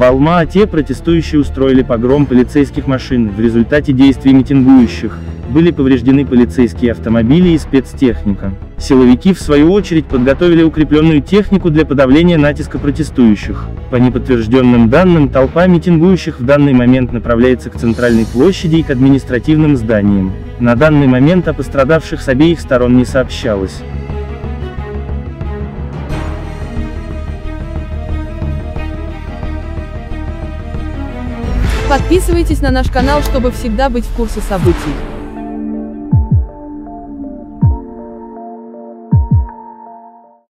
В Алма-Ате протестующие устроили погром полицейских машин, в результате действий митингующих, были повреждены полицейские автомобили и спецтехника. Силовики в свою очередь подготовили укрепленную технику для подавления натиска протестующих. По неподтвержденным данным, толпа митингующих в данный момент направляется к центральной площади и к административным зданиям. На данный момент о пострадавших с обеих сторон не сообщалось. Подписывайтесь на наш канал, чтобы всегда быть в курсе событий.